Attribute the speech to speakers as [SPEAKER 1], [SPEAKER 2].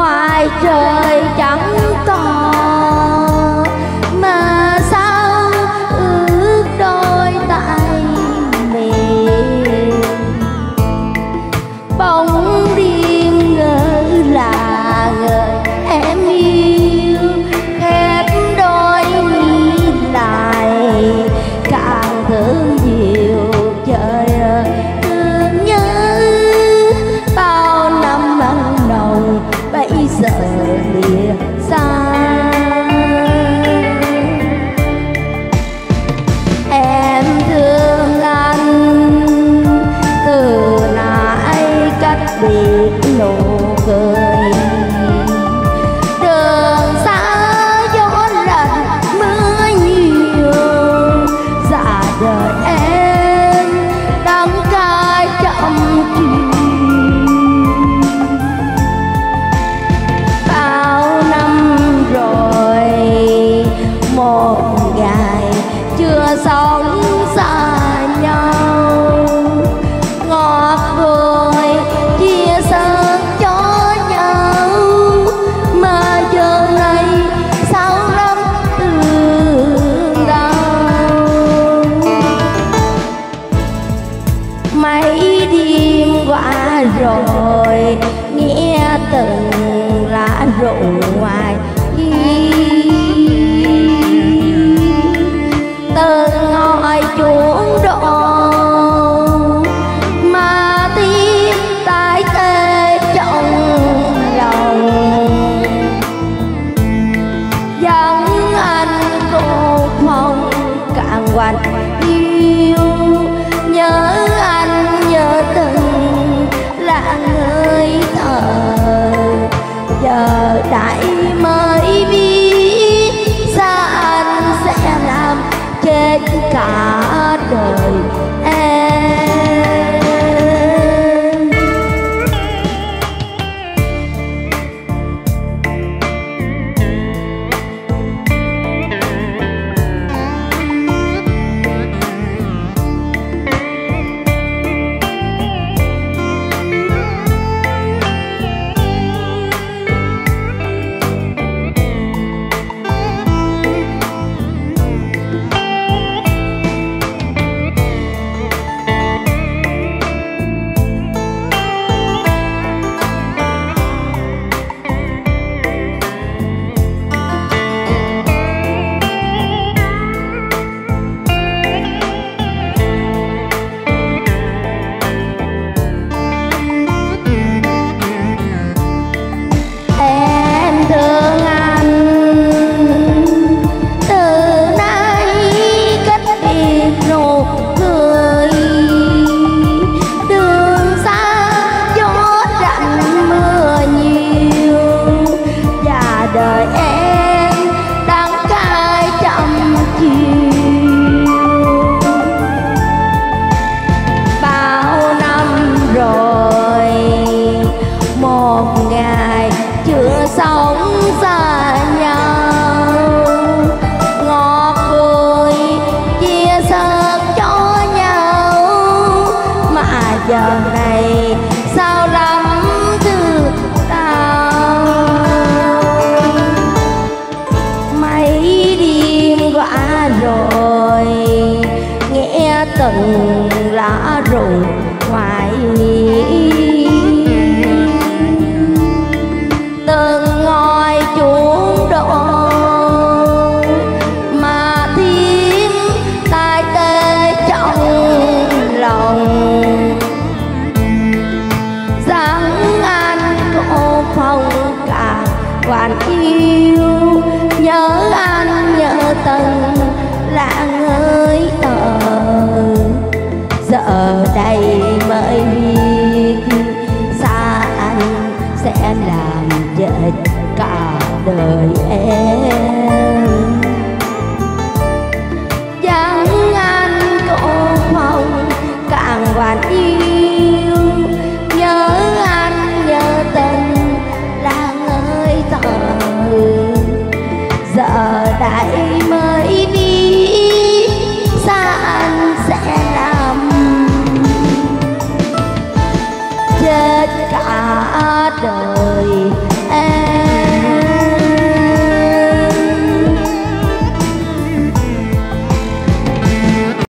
[SPEAKER 1] ngoài trời chẳng hoài. trên cả đời. rồi. Nghe từng lá rụng hoài nghĩa chết cả đời.